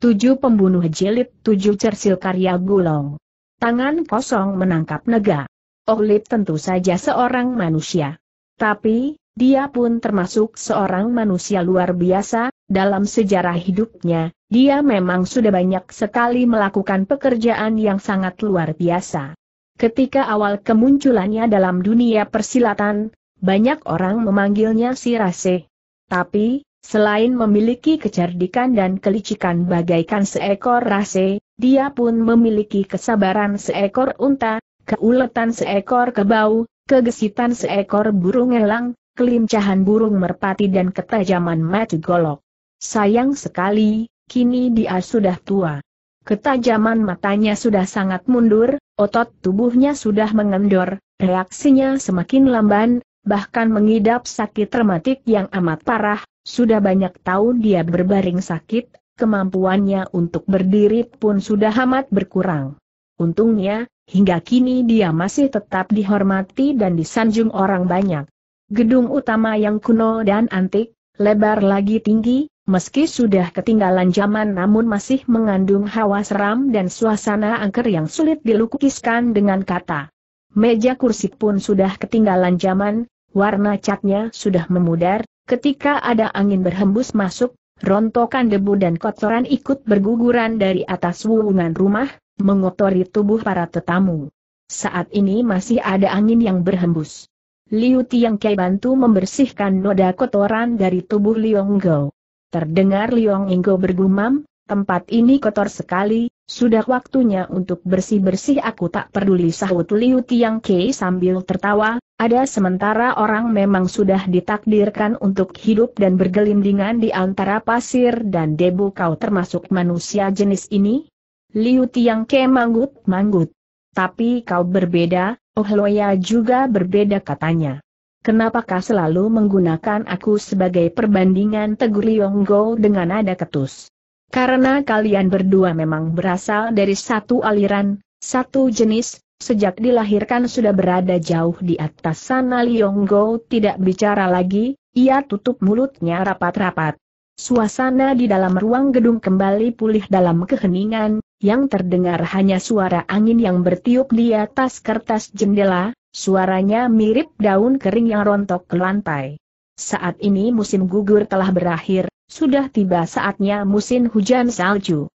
tujuh pembunuh jilid tujuh cersil karya gulong. Tangan kosong menangkap nega. Ohlip tentu saja seorang manusia. Tapi, dia pun termasuk seorang manusia luar biasa, dalam sejarah hidupnya, dia memang sudah banyak sekali melakukan pekerjaan yang sangat luar biasa. Ketika awal kemunculannya dalam dunia persilatan, banyak orang memanggilnya si Rase. Tapi, selain memiliki kecerdikan dan kelicikan bagaikan seekor Rase, dia pun memiliki kesabaran seekor unta, keuletan seekor kebau, kegesitan seekor burung elang, kelincahan burung merpati dan ketajaman mata golok. Sayang sekali, kini dia sudah tua. Ketajaman matanya sudah sangat mundur, otot tubuhnya sudah mengendor, reaksinya semakin lamban, bahkan mengidap sakit rematik yang amat parah, sudah banyak tahun dia berbaring sakit, kemampuannya untuk berdiri pun sudah amat berkurang. Untungnya, hingga kini dia masih tetap dihormati dan disanjung orang banyak. Gedung utama yang kuno dan antik, lebar lagi tinggi, meski sudah ketinggalan zaman namun masih mengandung hawa seram dan suasana angker yang sulit dilukiskan dengan kata. Meja kursi pun sudah ketinggalan zaman, warna catnya sudah memudar, ketika ada angin berhembus masuk, rontokan debu dan kotoran ikut berguguran dari atas wuungan rumah, mengotori tubuh para tetamu. Saat ini masih ada angin yang berhembus. Liu Tiang Kei bantu membersihkan noda kotoran dari tubuh Liong Go. Terdengar Liong Inggo bergumam, tempat ini kotor sekali, sudah waktunya untuk bersih-bersih aku tak peduli sahut Liu Tiang Kei sambil tertawa, ada sementara orang memang sudah ditakdirkan untuk hidup dan bergelindingan di antara pasir dan debu kau termasuk manusia jenis ini? Liu Tiang Kei manggut-manggut. Tapi kau berbeda, Oh Loya juga berbeda katanya. Kenapakah selalu menggunakan aku sebagai perbandingan tegur Lionggo dengan nada ketus? Karena kalian berdua memang berasal dari satu aliran, satu jenis, sejak dilahirkan sudah berada jauh di atas sana Lionggo tidak bicara lagi, ia tutup mulutnya rapat-rapat. Suasana di dalam ruang gedung kembali pulih dalam keheningan, yang terdengar hanya suara angin yang bertiup di atas kertas jendela, suaranya mirip daun kering yang rontok ke lantai. Saat ini musim gugur telah berakhir, sudah tiba saatnya musim hujan salju.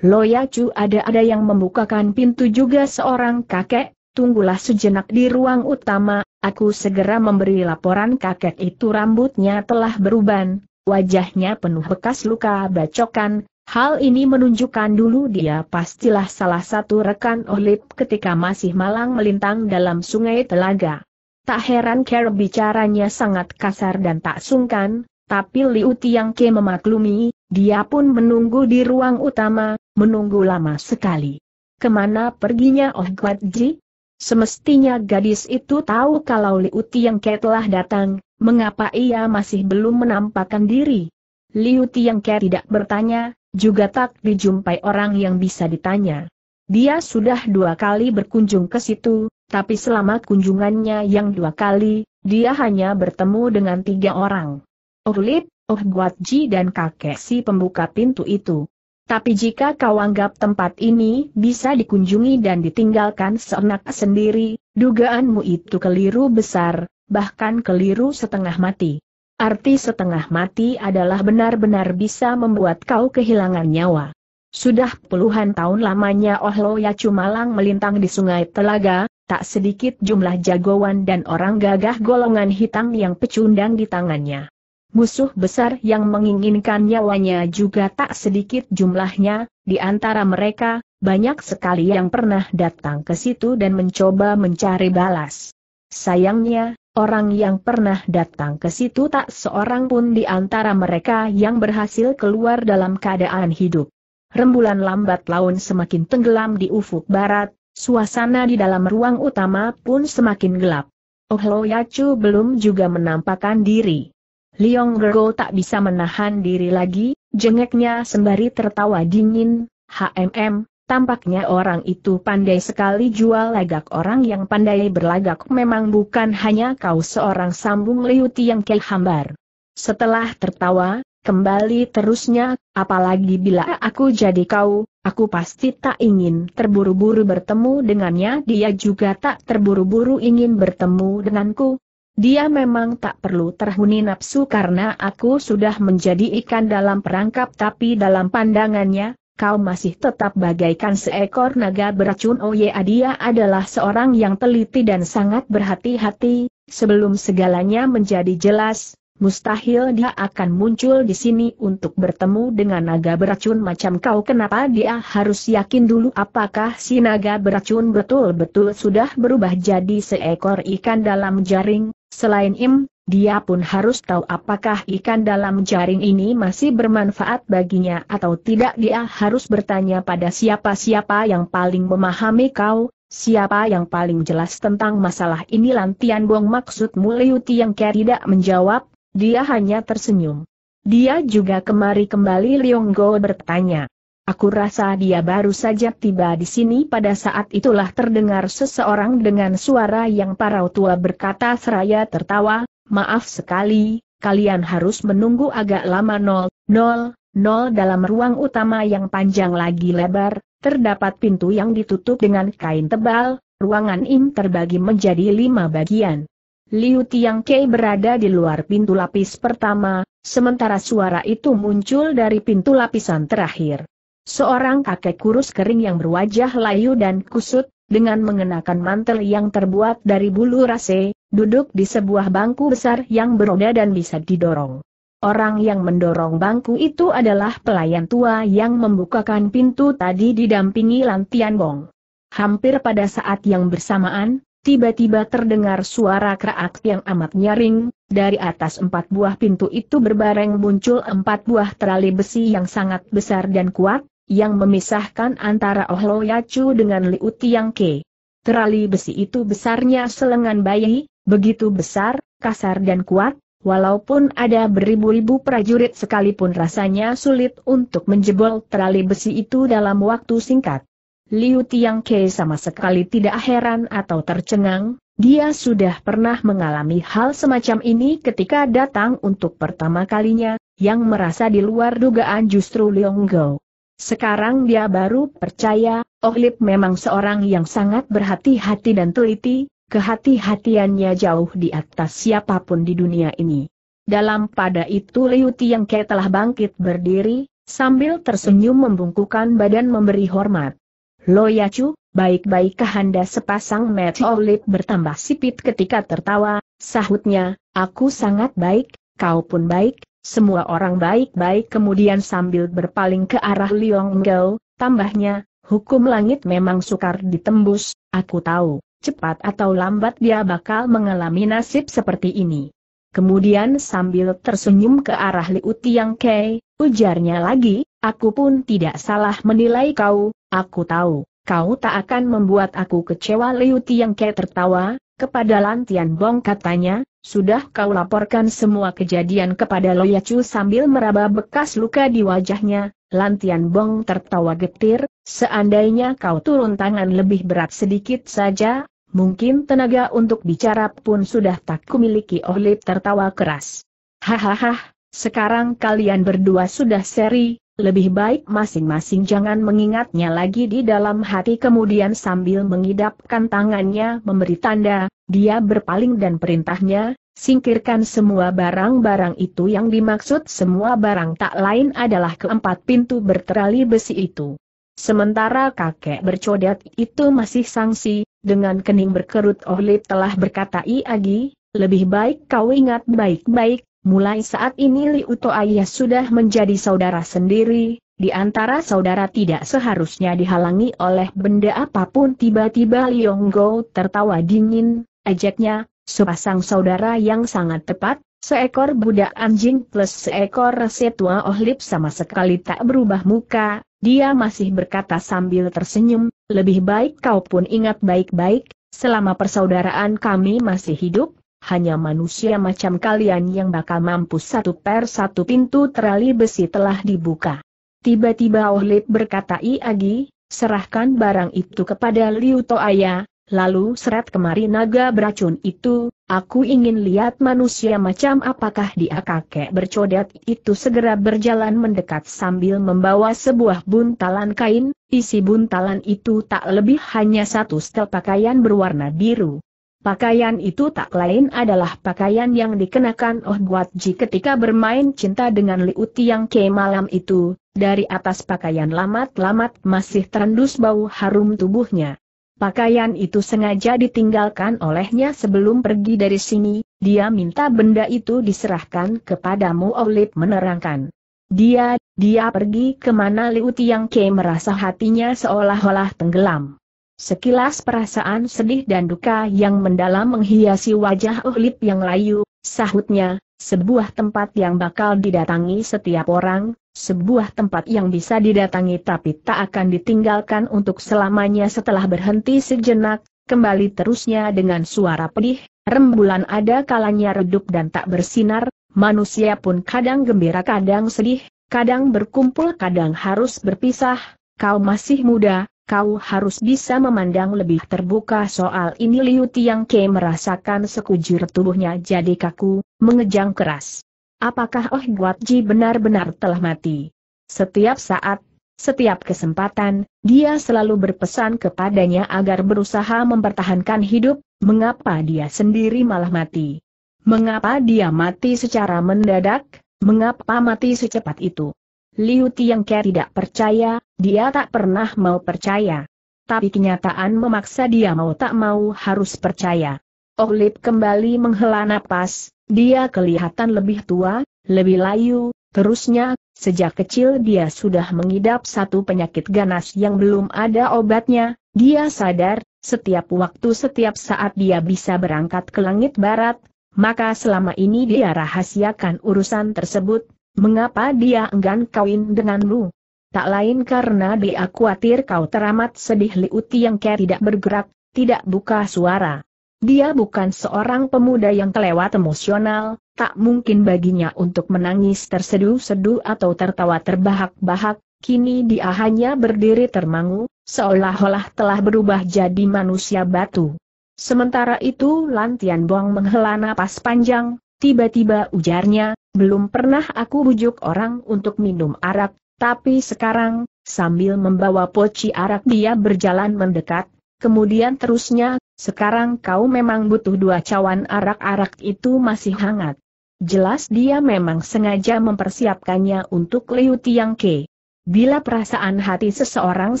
Loya Chu ada-ada yang membukakan pintu juga seorang kakek, tunggulah sejenak di ruang utama, aku segera memberi laporan kakek itu rambutnya telah beruban, wajahnya penuh bekas luka bacokan, hal ini menunjukkan dulu dia pastilah salah satu rekan Olip ketika masih malang melintang dalam sungai telaga. Tak heran cara bicaranya sangat kasar dan tak sungkan, tapi Liu Tiang Ke memaklumi, dia pun menunggu di ruang utama, menunggu lama sekali. Ke mana perginya Oh Ji? Semestinya gadis itu tahu kalau Liu Tiang Ke telah datang, Mengapa ia masih belum menampakkan diri? Liu Tiangke tidak bertanya, juga tak dijumpai orang yang bisa ditanya. Dia sudah dua kali berkunjung ke situ, tapi selama kunjungannya yang dua kali, dia hanya bertemu dengan tiga orang. Oh Lip, Oh Guatji dan kakek si pembuka pintu itu. Tapi jika kau anggap tempat ini bisa dikunjungi dan ditinggalkan seenak sendiri, dugaanmu itu keliru besar, bahkan keliru setengah mati. Arti setengah mati adalah benar-benar bisa membuat kau kehilangan nyawa. Sudah puluhan tahun lamanya Ohlo Yacu Malang melintang di sungai Telaga, tak sedikit jumlah jagoan dan orang gagah golongan hitam yang pecundang di tangannya. Musuh besar yang menginginkan nyawanya juga tak sedikit jumlahnya, di antara mereka, banyak sekali yang pernah datang ke situ dan mencoba mencari balas. Sayangnya, orang yang pernah datang ke situ tak seorang pun di antara mereka yang berhasil keluar dalam keadaan hidup. Rembulan lambat laun semakin tenggelam di ufuk barat, suasana di dalam ruang utama pun semakin gelap. Oh Lo Yacu belum juga menampakkan diri. Liong Gergo tak bisa menahan diri lagi, jengeknya sembari tertawa dingin, HMM, Tampaknya orang itu pandai sekali jual lagak orang yang pandai berlagak memang bukan hanya kau seorang sambung Liu Tiang Kei Hambar. Setelah tertawa, kembali terusnya, apalagi bila aku jadi kau, aku pasti tak ingin terburu-buru bertemu dengannya dia juga tak terburu-buru ingin bertemu denganku. Dia memang tak perlu terhuni nafsu karena aku sudah menjadi ikan dalam perangkap tapi dalam pandangannya, kau masih tetap bagaikan seekor naga beracun. Oh ya dia adalah seorang yang teliti dan sangat berhati-hati, sebelum segalanya menjadi jelas, mustahil dia akan muncul di sini untuk bertemu dengan naga beracun macam kau. Kenapa dia harus yakin dulu apakah si naga beracun betul-betul sudah berubah jadi seekor ikan dalam jaring, selain im, dia pun harus tahu apakah ikan dalam jaring ini masih bermanfaat baginya atau tidak dia harus bertanya pada siapa-siapa yang paling memahami kau, siapa yang paling jelas tentang masalah ini Lantian Bong maksudmu Liu yang tidak menjawab, dia hanya tersenyum. Dia juga kemari kembali Liong Go bertanya. Aku rasa dia baru saja tiba di sini pada saat itulah terdengar seseorang dengan suara yang parau tua berkata seraya tertawa, maaf sekali, kalian harus menunggu agak lama nol, nol, nol dalam ruang utama yang panjang lagi lebar, terdapat pintu yang ditutup dengan kain tebal, ruangan ini terbagi menjadi lima bagian. Liu Tiang Kei berada di luar pintu lapis pertama, sementara suara itu muncul dari pintu lapisan terakhir. Seorang kakek kurus kering yang berwajah layu dan kusut, dengan mengenakan mantel yang terbuat dari bulu rase, duduk di sebuah bangku besar yang beroda dan bisa didorong. Orang yang mendorong bangku itu adalah pelayan tua yang membukakan pintu tadi didampingi Lantian Bong. Hampir pada saat yang bersamaan, tiba-tiba terdengar suara kerak yang amat nyaring, dari atas empat buah pintu itu berbareng muncul empat buah terali besi yang sangat besar dan kuat, yang memisahkan antara Oh Yacu dengan Liu Tiang Ke. Terali besi itu besarnya selengan bayi, begitu besar, kasar dan kuat, walaupun ada beribu-ribu prajurit sekalipun rasanya sulit untuk menjebol terali besi itu dalam waktu singkat. Liu Tiang Ke sama sekali tidak heran atau tercengang, dia sudah pernah mengalami hal semacam ini ketika datang untuk pertama kalinya, yang merasa di luar dugaan justru Leong Gao. Sekarang dia baru percaya, Oh Lip memang seorang yang sangat berhati-hati dan teliti, kehati-hatiannya jauh di atas siapa pun di dunia ini. Dalam pada itu Liu Tiang Ke telah bangkit berdiri, sambil tersenyum membungkukan badan memberi hormat. Lo Yacu, baik-baikkah Anda sepasang mata Lip bertambah sipit ketika tertawa, sahutnya, aku sangat baik, kau pun baik, semua orang baik-baik kemudian sambil berpaling ke arah Liong Gao, tambahnya, hukum langit memang sukar ditembus, aku tahu, cepat atau lambat dia bakal mengalami nasib seperti ini. Kemudian sambil tersenyum ke arah Liu Tiang Kei, ujarnya lagi, aku pun tidak salah menilai kau, aku tahu, kau tak akan membuat aku kecewa Liu Tiang Kei tertawa, kepada Lantian Bong katanya, sudah kau laporkan semua kejadian kepada Loyacu sambil meraba bekas luka di wajahnya, Lantian Bong tertawa getir, seandainya kau turun tangan lebih berat sedikit saja, mungkin tenaga untuk bicara pun sudah tak kumiliki. Olip tertawa keras. Hahaha, sekarang kalian berdua sudah seri, lebih baik masing-masing jangan mengingatnya lagi di dalam hati kemudian sambil mengidapkan tangannya memberi tanda, dia berpaling dan perintahnya, singkirkan semua barang-barang itu yang dimaksud semua barang tak lain adalah keempat pintu berterali besi itu. Sementara kakek bercodet itu masih sangsi, dengan kening berkerut Ohlip telah berkata Iagi, lebih baik kau ingat baik-baik, mulai saat ini Liu Ayah sudah menjadi saudara sendiri, di antara saudara tidak seharusnya dihalangi oleh benda apa pun. Tiba-tiba Liong Go tertawa dingin, Ajaknya, sepasang saudara yang sangat tepat, seekor budak anjing plus seekor setua ohlip sama sekali tak berubah muka, dia masih berkata sambil tersenyum, lebih baik kau pun ingat baik-baik, selama persaudaraan kami masih hidup, hanya manusia macam kalian yang bakal mampus satu per satu pintu terali besi telah dibuka. Tiba-tiba Ohlip berkata Iagi, serahkan barang itu kepada Liu Toaya, lalu seret kemari naga beracun itu, aku ingin lihat manusia macam apakah dia kakek bercodet itu segera berjalan mendekat sambil membawa sebuah buntalan kain, isi buntalan itu tak lebih hanya satu setel pakaian berwarna biru. Pakaian itu tak lain adalah pakaian yang dikenakan Oh Buat Ji ketika bermain cinta dengan Liu Tiang Ke malam itu, dari atas pakaian lamat-lamat masih terendus bau harum tubuhnya. Pakaian itu sengaja ditinggalkan olehnya sebelum pergi dari sini, dia minta benda itu diserahkan kepadamu Olip menerangkan. Dia, dia pergi ke mana Liu Tiang Ke merasa hatinya seolah-olah tenggelam. Sekilas perasaan sedih dan duka yang mendalam menghiasi wajah Uhlip yang layu, sahutnya, sebuah tempat yang bakal didatangi setiap orang, sebuah tempat yang bisa didatangi tapi tak akan ditinggalkan untuk selamanya setelah berhenti sejenak, kembali terusnya dengan suara pedih, rembulan ada kalanya redup dan tak bersinar, manusia pun kadang gembira kadang sedih, kadang berkumpul kadang harus berpisah, kau masih muda, kau harus bisa memandang lebih terbuka soal ini Liu Tiang Ke merasakan sekujur tubuhnya jadi kaku, mengejang keras. Apakah Oh Guat Ji benar-benar telah mati? Setiap saat, setiap kesempatan, dia selalu berpesan kepadanya agar berusaha mempertahankan hidup, mengapa dia sendiri malah mati? Mengapa dia mati secara mendadak? Mengapa mati secepat itu? Liu Tiang Ke tidak percaya, dia tak pernah mau percaya. Tapi kenyataan memaksa dia mau tak mau harus percaya. Oh Lip kembali menghela napas, dia kelihatan lebih tua, lebih layu, terusnya, sejak kecil dia sudah mengidap satu penyakit ganas yang belum ada obatnya, dia sadar, setiap waktu setiap saat dia bisa berangkat ke langit barat, maka selama ini dia rahasiakan urusan tersebut, Mengapa dia enggan kawin denganmu? Tak lain karena dia khawatir kau teramat sedih Liu Tiang Ke tidak bergerak, tidak buka suara. Dia bukan seorang pemuda yang kelewat emosional, tak mungkin baginya untuk menangis terseduh-seduh atau tertawa terbahak-bahak, kini dia hanya berdiri termangu, seolah-olah telah berubah jadi manusia batu. Sementara itu Lantian Bong menghela napas panjang, tiba-tiba ujarnya, belum pernah aku bujuk orang untuk minum arak, tapi sekarang, sambil membawa poci arak dia berjalan mendekat, kemudian terusnya, sekarang kau memang butuh dua cawan arak-arak itu masih hangat. Jelas dia memang sengaja mempersiapkannya untuk Liu Tiang Ke. Bila perasaan hati seseorang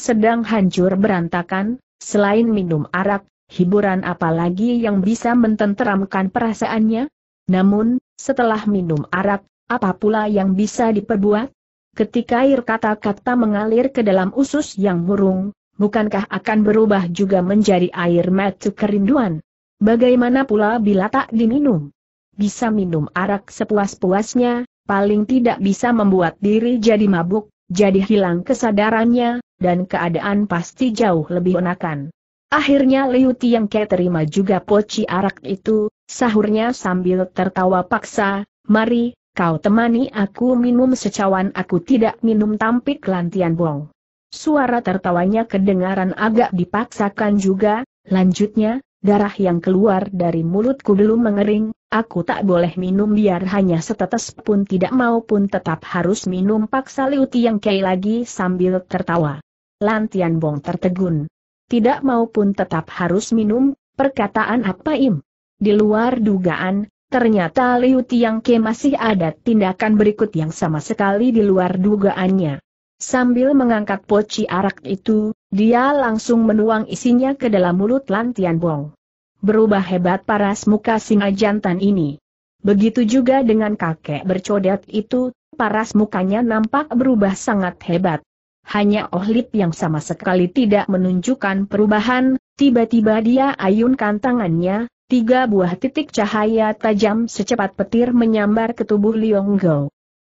sedang hancur berantakan, selain minum arak, hiburan apa lagi yang bisa mententeramkan perasaannya? Namun, setelah minum arak, apa pula yang bisa diperbuat? Ketika air kata-kata mengalir ke dalam usus yang murung, bukankah akan berubah juga menjadi air mata kerinduan? Bagaimana pula bila tak diminum? Bisa minum arak sepuas-puasnya, paling tidak bisa membuat diri jadi mabuk, jadi hilang kesadarannya, dan keadaan pasti jauh lebih enakan. Akhirnya Liu Tiang Ke terima juga poci arak itu, sahurnya sambil tertawa paksa, mari, kau temani aku minum secawan aku tidak minum tampik lantian bong. Suara tertawanya kedengaran agak dipaksakan juga, lanjutnya, darah yang keluar dari mulutku belum mengering, aku tak boleh minum biar hanya setetes pun tidak mau pun tetap harus minum paksa Liu Tiang Ke lagi sambil tertawa. Lantian Bong tertegun tidak maupun tetap harus minum, perkataan apa im? Di luar dugaan, ternyata Liu Tiang Ke masih ada tindakan berikut yang sama sekali di luar dugaannya. Sambil mengangkat poci arak itu, dia langsung menuang isinya ke dalam mulut Lantian Bong. Berubah hebat paras muka singa jantan ini. Begitu juga dengan kakek bercodet itu, paras mukanya nampak berubah sangat hebat hanya Ohlip yang sama sekali tidak menunjukkan perubahan, tiba-tiba dia ayunkan tangannya, tiga buah titik cahaya tajam secepat petir menyambar ke tubuh Liong.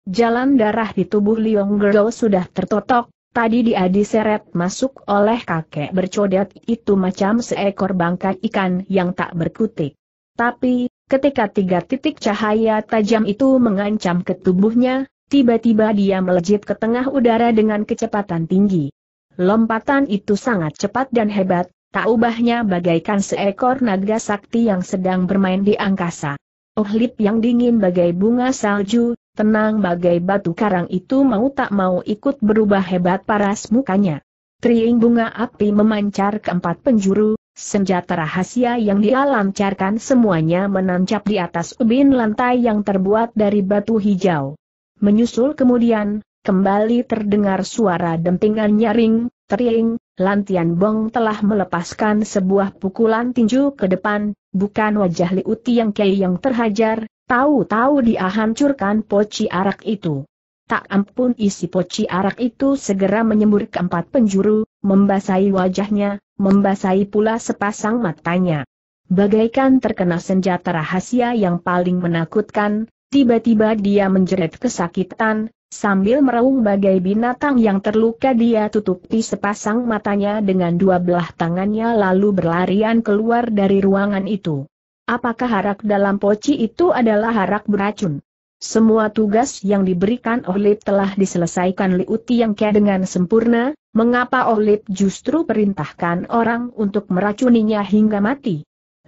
Jalan darah di tubuh Liong sudah tertotok, tadi dia diseret masuk oleh kakek bercodet itu macam seekor bangkai ikan yang tak berkutik. Tapi, ketika tiga titik cahaya tajam itu mengancam ke tubuhnya, Tiba-tiba dia melejit ke tengah udara dengan kecepatan tinggi. Lompatan itu sangat cepat dan hebat, tak ubahnya bagaikan seekor naga sakti yang sedang bermain di angkasa. Oh lip yang dingin bagai bunga salju, tenang bagai batu karang itu mau tak mau ikut berubah hebat paras mukanya. Triing bunga api memancar ke empat penjuru, senjata rahasia yang dia lancarkan semuanya menancap di atas ubin lantai yang terbuat dari batu hijau. Menyusul kemudian, kembali terdengar suara dentingan nyaring, tering, Lantian Bong telah melepaskan sebuah pukulan tinju ke depan, bukan wajah Liu Tiang Kei yang terhajar, tahu-tahu dia hancurkan poci arak itu. Tak ampun isi poci arak itu segera menyembur ke empat penjuru, membasahi wajahnya, membasahi pula sepasang matanya. Bagaikan terkena senjata rahasia yang paling menakutkan, tiba-tiba dia menjerit kesakitan, Sambil meraung bagai binatang yang terluka dia tutupi sepasang matanya dengan dua belah tangannya lalu berlarian keluar dari ruangan itu. Apakah harak dalam poci itu adalah harak beracun? Semua tugas yang diberikan Olip telah diselesaikan Liu Tiang Ke dengan sempurna, mengapa Olip justru perintahkan orang untuk meracuninya hingga mati?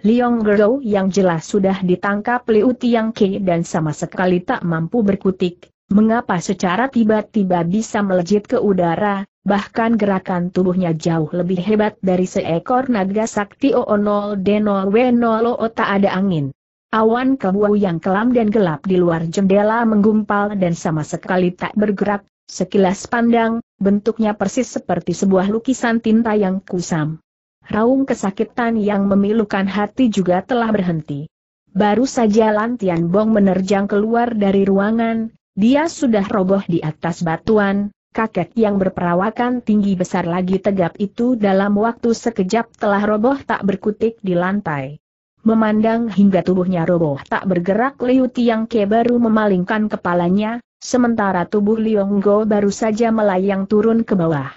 Liong Gerou yang jelas sudah ditangkap Liu Tiang Ke dan sama sekali tak mampu berkutik, Mengapa secara tiba-tiba bisa melejit ke udara, bahkan gerakan tubuhnya jauh lebih hebat dari seekor naga sakti O0 D0 W0 O tak ada angin. Awan kebu yang kelam dan gelap di luar jendela menggumpal dan sama sekali tak bergerak, sekilas pandang, bentuknya persis seperti sebuah lukisan tinta yang kusam. Raung kesakitan yang memilukan hati juga telah berhenti. Baru saja Lantian Bong menerjang keluar dari ruangan, dia sudah roboh di atas batuan, kakek yang berperawakan tinggi besar lagi tegap itu dalam waktu sekejap telah roboh tak berkutik di lantai. Memandang hingga tubuhnya roboh tak bergerak Liu Tiang Ke baru memalingkan kepalanya, sementara tubuh Liong Go baru saja melayang turun ke bawah.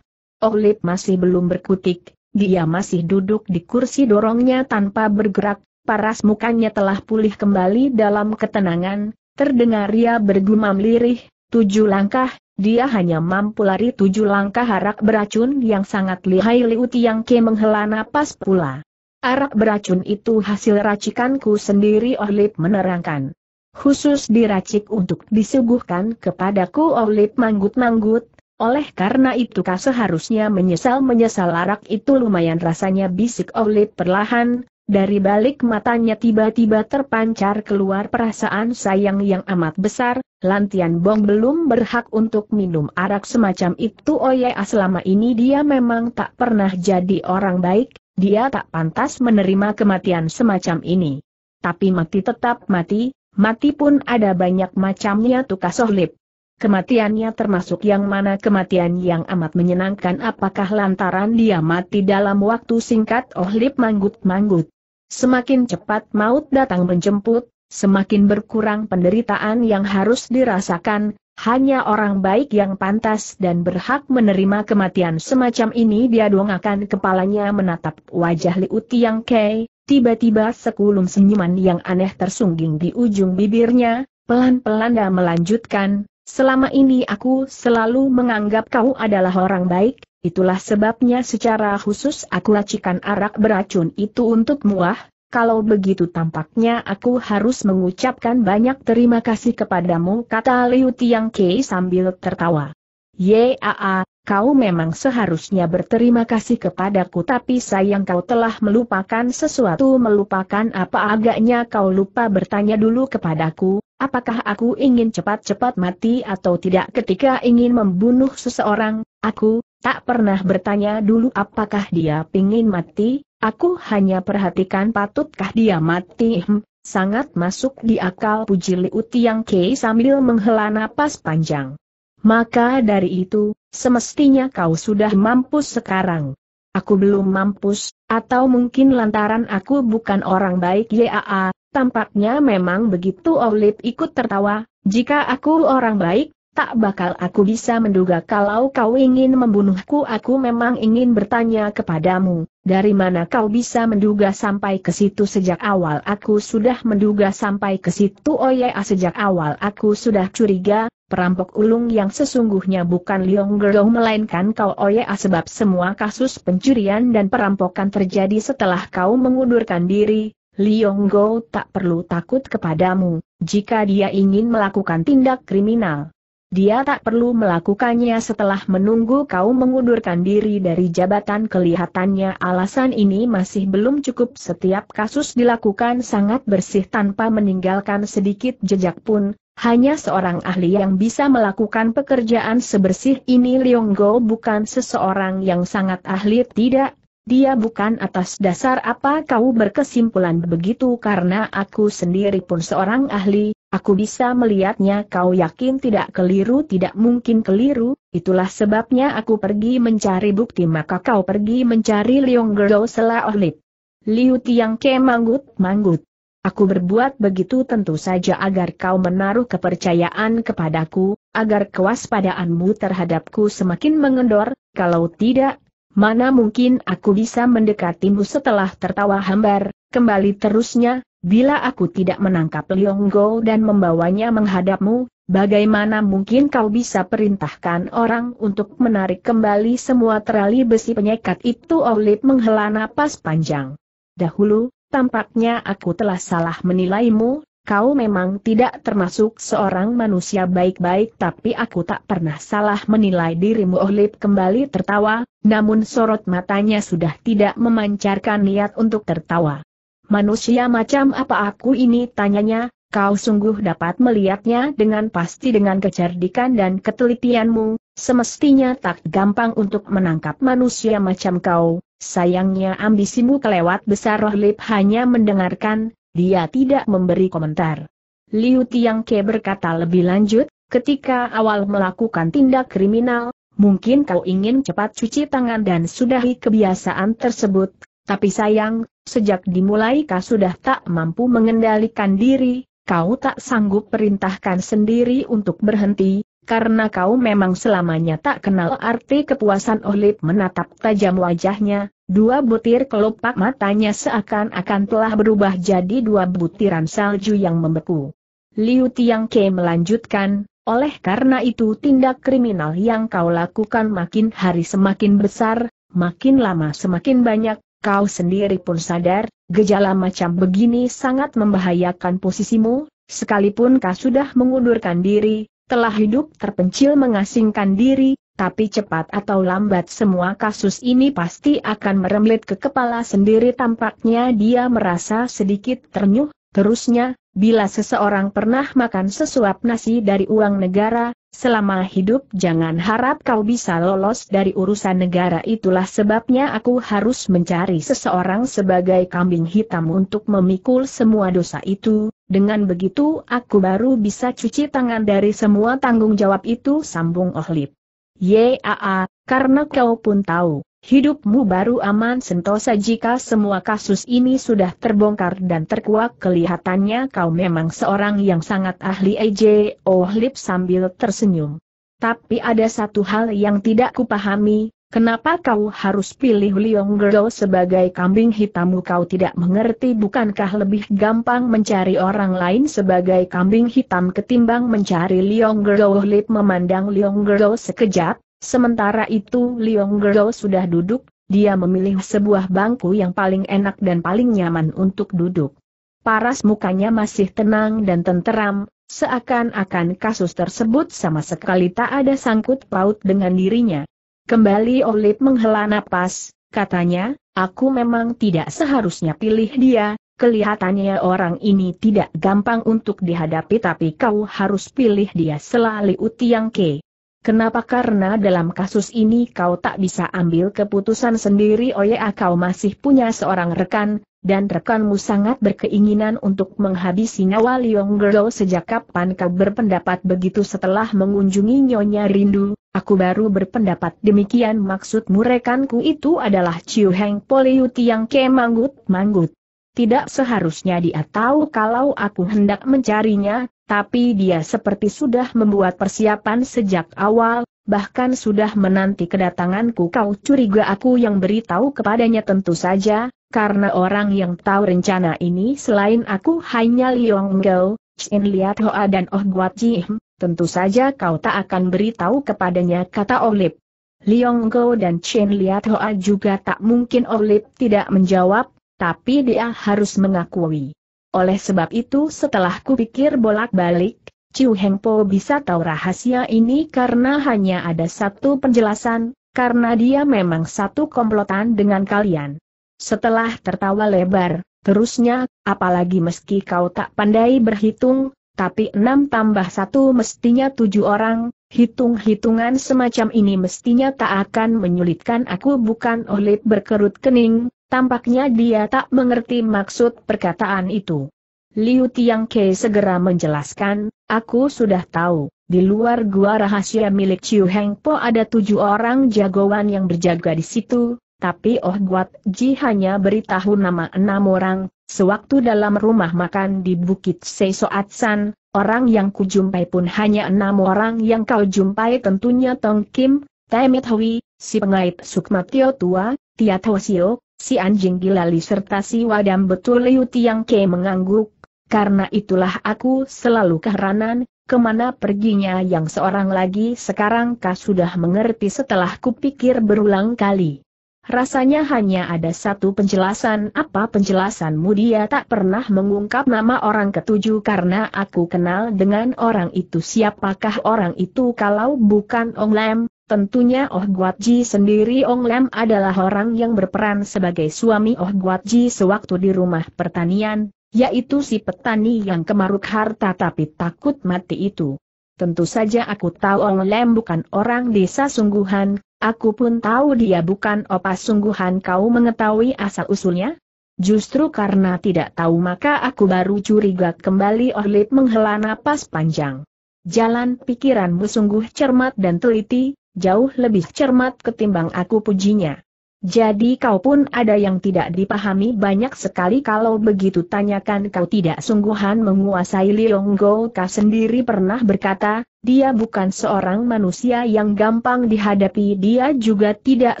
Oh Lip masih belum berkutik, dia masih duduk di kursi dorongnya tanpa bergerak, paras mukanya telah pulih kembali dalam ketenangan, Terdengar ia bergumam lirih, tujuh langkah, dia hanya mampu lari tujuh langkah arak beracun yang sangat lihai Liu Tiang Ke menghela napas pula. Arak beracun itu hasil racikanku sendiri Olip menerangkan. Khusus diracik untuk disuguhkan kepadaku Olip manggut-manggut, oleh karena itu kau seharusnya menyesal-menyesal arak itu lumayan rasanya bisik Olip perlahan, dari balik matanya tiba-tiba terpancar keluar perasaan sayang yang amat besar, Lantian Bong belum berhak untuk minum arak semacam itu oh ya selama ini dia memang tak pernah jadi orang baik, dia tak pantas menerima kematian semacam ini. Tapi mati tetap mati, mati pun ada banyak macamnya tukas sohlip. Kematiannya termasuk yang mana kematian yang amat menyenangkan. Apakah lantaran dia mati dalam waktu singkat? Ohlip manggut-manggut. Semakin cepat maut datang menjemput, semakin berkurang penderitaan yang harus dirasakan, hanya orang baik yang pantas dan berhak menerima kematian semacam ini dia dongakan kepalanya menatap wajah Liu Tiang Kei, tiba-tiba sekulum senyuman yang aneh tersungging di ujung bibirnya, pelan-pelan dia melanjutkan, selama ini aku selalu menganggap kau adalah orang baik, Itulah sebabnya secara khusus aku racikan arak beracun itu untuk muah, kalau begitu tampaknya aku harus mengucapkan banyak terima kasih kepadamu kata Liu Tiang Kei sambil tertawa. Yaa, kau memang seharusnya berterima kasih kepadaku tapi sayang kau telah melupakan sesuatu melupakan apa agaknya kau lupa bertanya dulu kepadaku, apakah aku ingin cepat-cepat mati atau tidak ketika ingin membunuh seseorang, aku, Tak pernah bertanya dulu apakah dia pingin mati, aku hanya perhatikan patutkah dia mati sangat masuk di akal puji Liu Tiang Kei sambil menghela napas panjang. Maka dari itu, semestinya kau sudah mampus sekarang. Aku belum mampus, atau mungkin lantaran aku bukan orang baik Yaa, tampaknya memang begitu Olip ikut tertawa, jika aku orang baik, tak bakal aku bisa menduga kalau kau ingin membunuhku. Aku memang ingin bertanya kepadamu, dari mana kau bisa menduga sampai ke situ? Sejak awal aku sudah menduga sampai ke situ. Oh ya sejak awal aku sudah curiga, perampok ulung yang sesungguhnya bukan Liong Gerong melainkan kau. Oya sebab semua kasus pencurian dan perampokan terjadi setelah kau mengundurkan diri, Liong Go tak perlu takut kepadamu, jika dia ingin melakukan tindak kriminal. Dia tak perlu melakukannya setelah menunggu kau mengundurkan diri dari jabatan. Kelihatannya alasan ini masih belum cukup. Setiap kasus dilakukan sangat bersih tanpa meninggalkan sedikit jejak pun, hanya seorang ahli yang bisa melakukan pekerjaan sebersih ini. Liong Go bukan seseorang yang sangat ahli tidak, dia bukan atas dasar apa kau berkesimpulan begitu karena aku sendiri pun seorang ahli, aku bisa melihatnya. Kau yakin tidak keliru? Tidak mungkin keliru, itulah sebabnya aku pergi mencari bukti. Maka kau pergi mencari Liong Gerdo Sela Ohlip. Liu Tiang Ke manggut manggut. Aku berbuat begitu tentu saja agar kau menaruh kepercayaan kepadaku, agar kewaspadaanmu terhadapku semakin mengendor, kalau tidak, Mana mungkin aku bisa mendekatimu setelah tertawa hambar, kembali terusnya, bila aku tidak menangkap Liong Go dan membawanya menghadapmu, bagaimana mungkin kau bisa perintahkan orang untuk menarik kembali semua terali besi penyekat itu Olip menghela napas panjang. Dahulu, tampaknya aku telah salah menilaimu, kau memang tidak termasuk seorang manusia baik-baik tapi aku tak pernah salah menilai dirimu. Ohlip kembali tertawa, namun sorot matanya sudah tidak memancarkan niat untuk tertawa. Manusia macam apa aku ini? Tanyanya, kau sungguh dapat melihatnya dengan pasti dengan kecerdikan dan ketelitianmu, semestinya tak gampang untuk menangkap manusia macam kau, sayangnya ambisimu kelewat besar. Rohlip hanya mendengarkan, dia tidak memberi komentar. Liu Tiang Ke berkata lebih lanjut, ketika awal melakukan tindak kriminal, mungkin kau ingin cepat cuci tangan dan sudahi kebiasaan tersebut, tapi sayang, sejak dimulai kau sudah tak mampu mengendalikan diri, kau tak sanggup perintahkan sendiri untuk berhenti, karena kau memang selamanya tak kenal arti kepuasan Olip menatap tajam wajahnya, Dua butir kelopak matanya seakan-akan telah berubah jadi dua butiran salju yang membeku. Liu Tiang Ke melanjutkan, oleh karena itu tindak kriminal yang kau lakukan makin hari semakin besar, makin lama semakin banyak, kau sendiri pun sadar, gejala macam begini sangat membahayakan posisimu, sekalipun kau sudah mengundurkan diri, telah hidup terpencil mengasingkan diri, tapi cepat atau lambat semua kasus ini pasti akan merembet ke kepala sendiri. Tampaknya dia merasa sedikit ternyuh, terusnya, bila seseorang pernah makan sesuap nasi dari uang negara, selama hidup jangan harap kau bisa lolos dari urusan negara itulah sebabnya aku harus mencari seseorang sebagai kambing hitam untuk memikul semua dosa itu, dengan begitu aku baru bisa cuci tangan dari semua tanggung jawab itu sambung Ohlip. Yaa, karena kau pun tahu, hidupmu baru aman sentosa jika semua kasus ini sudah terbongkar dan terkuak kelihatannya kau memang seorang yang sangat ahli EJ, Oh Lip sambil tersenyum. Tapi ada satu hal yang tidak kupahami, Kenapa kau harus pilih Liong Girl sebagai kambing hitammu kau tidak mengerti bukankah lebih gampang mencari orang lain sebagai kambing hitam ketimbang mencari Liong Girl? Lip memandang Liong Girl sekejap, sementara itu Liong Girl sudah duduk, dia memilih sebuah bangku yang paling enak dan paling nyaman untuk duduk. Paras mukanya masih tenang dan tenteram, seakan-akan kasus tersebut sama sekali tak ada sangkut paut dengan dirinya. Kembali Olip menghela napas, katanya, aku memang tidak seharusnya pilih dia, kelihatannya orang ini tidak gampang untuk dihadapi tapi kau harus pilih dia selalu Utiang Ke. Kenapa? Karena dalam kasus ini kau tak bisa ambil keputusan sendiri oh kau masih punya seorang rekan, dan rekanmu sangat berkeinginan untuk menghabisi nyawa Liong Girl sejak kapan kau berpendapat begitu setelah mengunjungi Nyonya Rindu, Aku baru berpendapat demikian maksudmu rekanku itu adalah Chiu Heng Poliu Tiang Ke Manggut-Manggut. Tidak seharusnya dia tahu kalau aku hendak mencarinya, tapi dia seperti sudah membuat persiapan sejak awal, bahkan sudah menanti kedatanganku kau curiga aku yang beritahu kepadanya tentu saja, karena orang yang tahu rencana ini selain aku hanya Liong Gao, Chin Liat Hoa dan Oh Guat Jim, tentu saja kau tak akan beritahu kepadanya kata Olip. Liong Go dan Chen Liat Hoa juga tak mungkin Olip tidak menjawab, tapi dia harus mengakui. Oleh sebab itu setelah kupikir bolak-balik, Chiu Heng Po bisa tahu rahasia ini karena hanya ada satu penjelasan, karena dia memang satu komplotan dengan kalian. Setelah tertawa lebar, terusnya, apalagi meski kau tak pandai berhitung, tapi enam tambah satu mestinya tujuh orang, hitung-hitungan semacam ini mestinya tak akan menyulitkan aku bukan oleh berkerut kening, tampaknya dia tak mengerti maksud perkataan itu. Liu Tiang Ke segera menjelaskan, aku sudah tahu, di luar gua rahasia milik Chiu Heng Po ada tujuh orang jagoan yang berjaga di situ, tapi Oh Guat Ji hanya beritahu nama enam orang, Sewaktu dalam rumah makan di Bukit Seisoatsan, orang yang kujumpai pun hanya enam orang yang kau jumpai tentunya Tong Kim, Taimit Hui, si pengait Sukmatio tua, Tia Tosio, si anjing gilali serta si wadam betul Liu Tiang Ke mengangguk, karena itulah aku selalu keheranan, ke mana perginya yang seorang lagi sekarang kau sudah mengerti setelah kupikir berulang kali. Rasanya hanya ada satu penjelasan apa penjelasanmu? Dia tak pernah mengungkap nama orang ketujuh karena aku kenal dengan orang itu. Siapakah orang itu kalau bukan Ong Lem, tentunya Oh Guat Ji sendiri Ong Lem adalah orang yang berperan sebagai suami Oh Guat Ji sewaktu di rumah pertanian, yaitu si petani yang kemaruk harta tapi takut mati itu. Tentu saja aku tahu Ong Lem bukan orang desa sungguhan, Aku pun tahu dia bukan opa sungguhan kau mengetahui asal-usulnya? Justru karena tidak tahu maka aku baru curiga kembali Orlip menghela napas panjang. Jalan pikiranmu sungguh cermat dan teliti, jauh lebih cermat ketimbang aku pujinya. Jadi kau pun ada yang tidak dipahami banyak sekali kalau begitu tanyakan kau tidak sungguhan menguasai Liong Go Ka sendiri pernah berkata, dia bukan seorang manusia yang gampang dihadapi dia juga tidak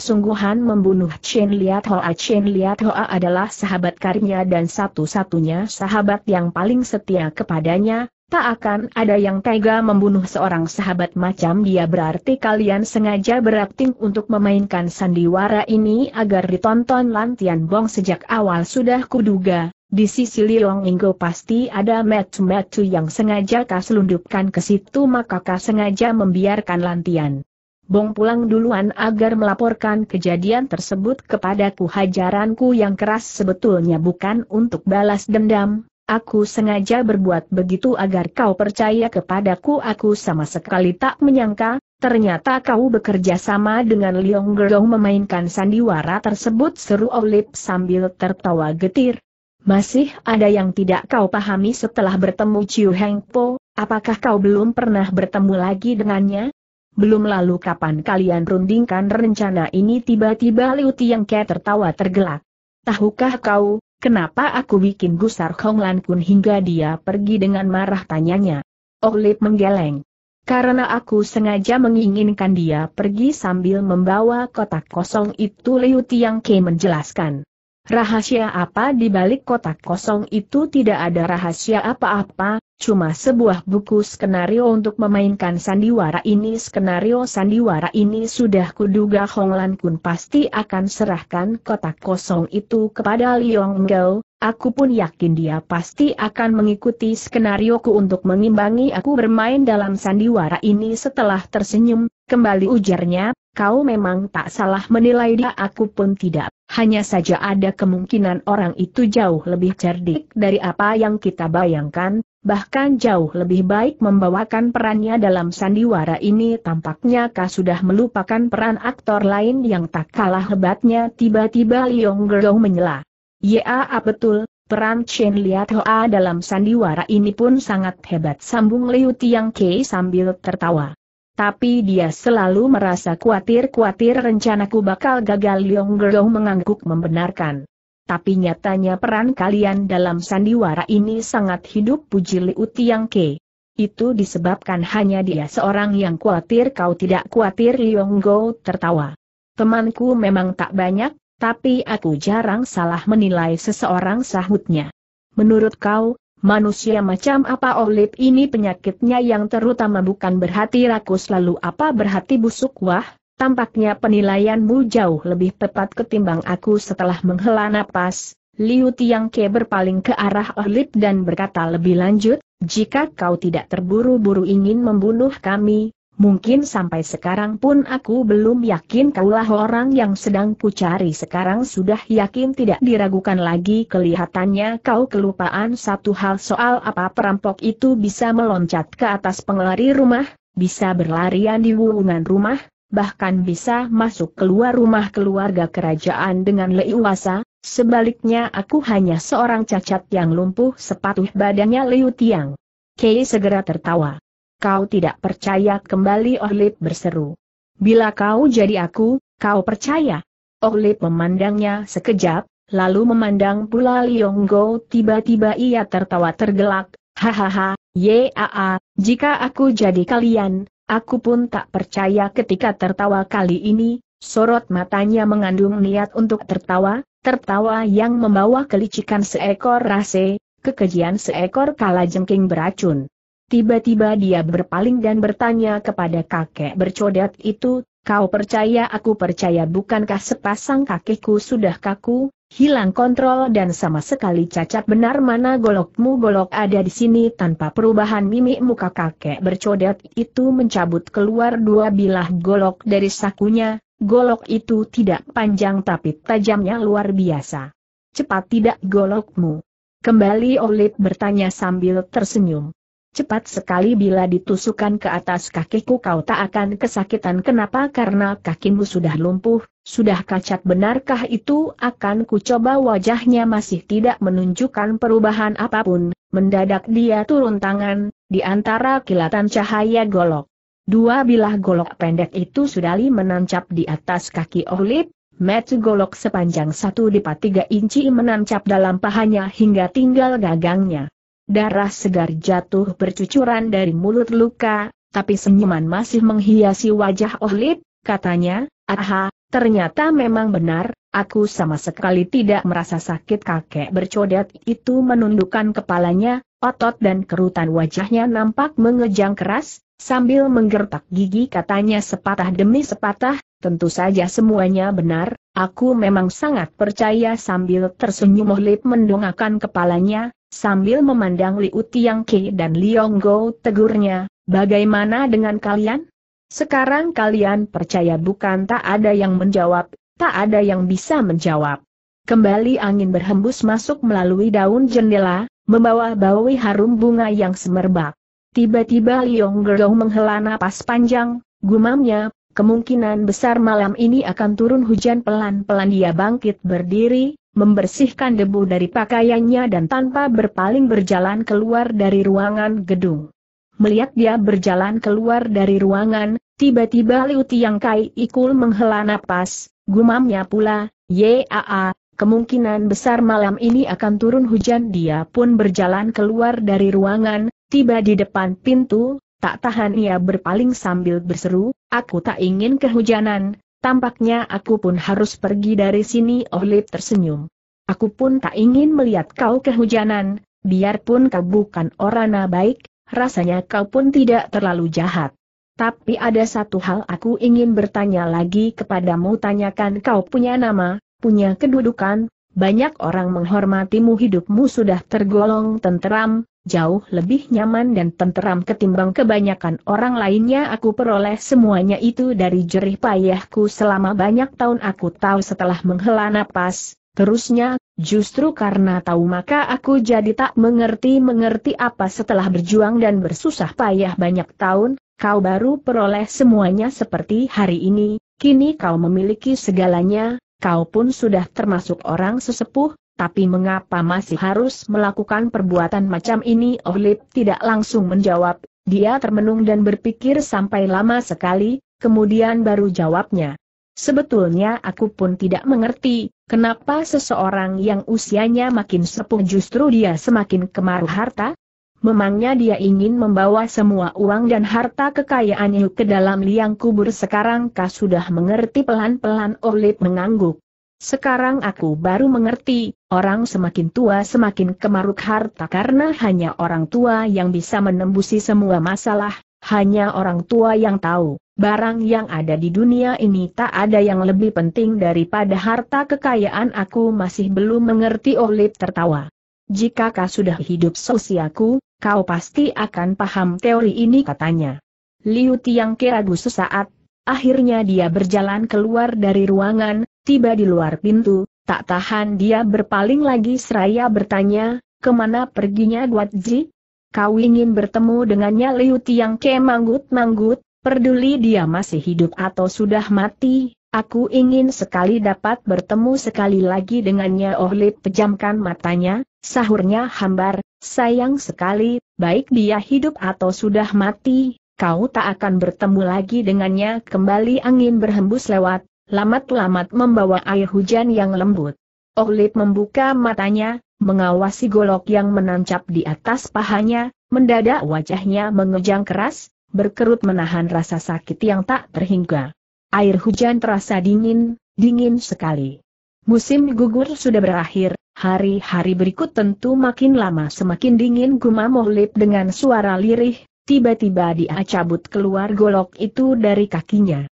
sungguhan membunuh Chen Liat Hoa Chen Liat Hoa adalah sahabat karibnya dan satu-satunya sahabat yang paling setia kepadanya, Tak akan ada yang tega membunuh seorang sahabat macam dia berarti kalian sengaja berakting untuk memainkan sandiwara ini agar ditonton Lantian Bong sejak awal sudah kuduga, di sisi Liong Inggo pasti ada metu-metu yang sengaja kau selundupkan ke situ maka kau sengaja membiarkan Lantian. Bong pulang duluan agar melaporkan kejadian tersebut kepadaku hajaranku yang keras sebetulnya bukan untuk balas dendam, Aku sengaja berbuat begitu agar kau percaya kepadaku aku sama sekali tak menyangka, ternyata kau bekerja sama dengan Liong Gerong memainkan sandiwara tersebut seru Olip sambil tertawa getir. Masih ada yang tidak kau pahami setelah bertemu Chiu Heng Po, apakah kau belum pernah bertemu lagi dengannya? Belum lalu kapan kalian rundingkan rencana ini tiba-tiba Liu Tiang Ke tertawa tergelak. Tahukah kau, Kenapa aku bikin gusar Hong Lan Kun hingga dia pergi dengan marah tanyanya? Olip menggeleng. Karena aku sengaja menginginkan dia pergi sambil membawa kotak kosong itu Liu Tiang Ke menjelaskan. Rahasia apa di balik kotak kosong itu tidak ada rahasia apa-apa, cuma sebuah buku skenario untuk memainkan sandiwara ini. Skenario sandiwara ini sudah kuduga Hong Lan Kun pasti akan serahkan kotak kosong itu kepada Liong Gao, aku pun yakin dia pasti akan mengikuti skenarioku untuk mengimbangi aku bermain dalam sandiwara ini setelah tersenyum, kembali ujarnya, kau memang tak salah menilai dia aku pun tidak. Hanya saja ada kemungkinan orang itu jauh lebih cerdik dari apa yang kita bayangkan, bahkan jauh lebih baik membawakan perannya dalam sandiwara ini tampaknya kau sudah melupakan peran aktor lain yang tak kalah hebatnya tiba-tiba Liong Gerong menyela. Ya betul, peran Chen Liat Hoa dalam sandiwara ini pun sangat hebat sambung Liu Tiang Ke sambil tertawa. Tapi dia selalu merasa khawatir-khawatir rencanaku bakal gagal Liong Gerong mengangguk membenarkan. Tapi nyatanya peran kalian dalam sandiwara ini sangat hidup puji Liu Tiang Ke. Itu disebabkan hanya dia seorang yang khawatir kau tidak khawatir Liong Go tertawa. Temanku memang tak banyak, tapi aku jarang salah menilai seseorang sahutnya. Menurut kau, Manusia macam apa Olip ini penyakitnya yang terutama bukan berhati rakus lalu apa berhati busuk wah, tampaknya penilaianmu jauh lebih tepat ketimbang aku setelah menghela napas. Liu Tiang Ke berpaling ke arah Olip dan berkata lebih lanjut, jika kau tidak terburu-buru ingin membunuh kami, Mungkin sampai sekarang pun aku belum yakin kaulah orang yang sedang kucari sekarang sudah yakin tidak diragukan lagi kelihatannya kau kelupaan satu hal soal apa perampok itu bisa meloncat ke atas pengelari rumah, bisa berlarian di wungan rumah, bahkan bisa masuk keluar rumah keluarga kerajaan dengan leluasa, sebaliknya aku hanya seorang cacat yang lumpuh sepatuh badannya Liu Tiang. Kei segera tertawa. Kau tidak percaya kembali Ohlip berseru. Bila kau jadi aku, kau percaya. Ohlip memandangnya sekejap, lalu memandang pula Liong Go tiba-tiba ia tertawa tergelak, hahaha, yaa, jika aku jadi kalian, aku pun tak percaya ketika tertawa kali ini, sorot matanya mengandung niat untuk tertawa, tertawa yang membawa kelicikan seekor rase, kekejian seekor kalajengking beracun. Tiba-tiba dia berpaling dan bertanya kepada kakek bercodet itu, kau percaya aku percaya bukankah sepasang kakiku sudah kaku, hilang kontrol dan sama sekali cacat benar mana golokmu golok ada di sini tanpa perubahan mimik muka kakek bercodet itu mencabut keluar dua bilah golok dari sakunya, golok itu tidak panjang tapi tajamnya luar biasa. Cepat tidak golokmu. Kembali Olip bertanya sambil tersenyum. Cepat sekali bila ditusukkan ke atas kakiku kau tak akan kesakitan. Kenapa? Karena kakimu sudah lumpuh, sudah kacat benarkah itu? Akan kucoba wajahnya masih tidak menunjukkan perubahan apa pun, mendadak dia turun tangan, di antara kilatan cahaya golok. Dua bilah golok pendek itu sudah menancap di atas kaki Olip, metu golok sepanjang satu dipat tiga inci menancap dalam pahanya hingga tinggal gagangnya. Darah segar jatuh bercucuran dari mulut luka, tapi senyuman masih menghiasi wajah Ohlip, katanya, aha, ternyata memang benar, aku sama sekali tidak merasa sakit. Kakek bercodet itu menundukkan kepalanya, otot dan kerutan wajahnya nampak mengejang keras, sambil menggertak gigi katanya sepatah demi sepatah, tentu saja semuanya benar, aku memang sangat percaya. Sambil tersenyum Ohlip mendongakkan kepalanya, Sambil memandang Liu Ke dan Liong Go tegurnya, bagaimana dengan kalian? Sekarang kalian percaya bukan tak ada yang menjawab, tak ada yang bisa menjawab. Kembali angin berhembus masuk melalui daun jendela, membawa bau harum bunga yang semerbak. Tiba-tiba Liong Go menghela napas panjang, gumamnya, kemungkinan besar malam ini akan turun hujan pelan-pelan dia bangkit berdiri, membersihkan debu dari pakaiannya dan tanpa berpaling berjalan keluar dari ruangan gedung. Melihat dia berjalan keluar dari ruangan, tiba-tiba Liu Tiang Kai ikul menghela napas, gumamnya pula, Yaa, kemungkinan besar malam ini akan turun hujan. Dia pun berjalan keluar dari ruangan, tiba di depan pintu, tak tahan ia berpaling sambil berseru, aku tak ingin kehujanan, Tampaknya aku pun harus pergi dari sini Olip tersenyum. Aku pun tak ingin melihat kau kehujanan, biarpun kau bukan orang baik, rasanya kau pun tidak terlalu jahat. Tapi ada satu hal aku ingin bertanya lagi kepadamu tanyakan kau punya nama, punya kedudukan, banyak orang menghormatimu hidupmu sudah tergolong tenteram, jauh lebih nyaman dan tenteram ketimbang kebanyakan orang lainnya. Aku peroleh semuanya itu dari jerih payahku selama banyak tahun. Aku tahu setelah menghela napas, terusnya, justru karena tahu maka aku jadi tak mengerti-mengerti apa setelah berjuang dan bersusah payah banyak tahun, kau baru peroleh semuanya seperti hari ini, kini kau memiliki segalanya, kau pun sudah termasuk orang sesepuh, tapi mengapa masih harus melakukan perbuatan macam ini? Ohlip tidak langsung menjawab, dia termenung dan berpikir sampai lama sekali, kemudian baru jawabnya. Sebetulnya aku pun tidak mengerti, kenapa seseorang yang usianya makin sepuh justru dia semakin kemaruh harta? Memangnya dia ingin membawa semua uang dan harta kekayaannya ke dalam liang kubur sekarang kah sudah mengerti pelan-pelan Ohlip mengangguk. Sekarang aku baru mengerti, orang semakin tua semakin kemaruk harta karena hanya orang tua yang bisa menembusi semua masalah, hanya orang tua yang tahu, barang yang ada di dunia ini tak ada yang lebih penting daripada harta kekayaan aku masih belum mengerti Olip tertawa. Jika kau sudah hidup seusiaku, kau pasti akan paham teori ini katanya. Liu Tiang keragu sesaat, akhirnya dia berjalan keluar dari ruangan, Tiba di luar pintu, tak tahan dia berpaling lagi seraya bertanya, ke mana perginya Guatji? Kau ingin bertemu dengannya Liu Tiang Ke manggut-manggut, peduli dia masih hidup atau sudah mati, aku ingin sekali dapat bertemu sekali lagi dengannya Oh Lip pejamkan matanya, sahurnya hambar, sayang sekali, baik dia hidup atau sudah mati, kau tak akan bertemu lagi dengannya kembali angin berhembus lewat, lamat-lamat membawa air hujan yang lembut. Ohlip membuka matanya, mengawasi golok yang menancap di atas pahanya, mendadak wajahnya mengejang keras, berkerut menahan rasa sakit yang tak terhingga. Air hujan terasa dingin, dingin sekali. Musim gugur sudah berakhir, hari-hari berikut tentu makin lama semakin dingin gumam Ohlip dengan suara lirih, tiba-tiba dia cabut keluar golok itu dari kakinya.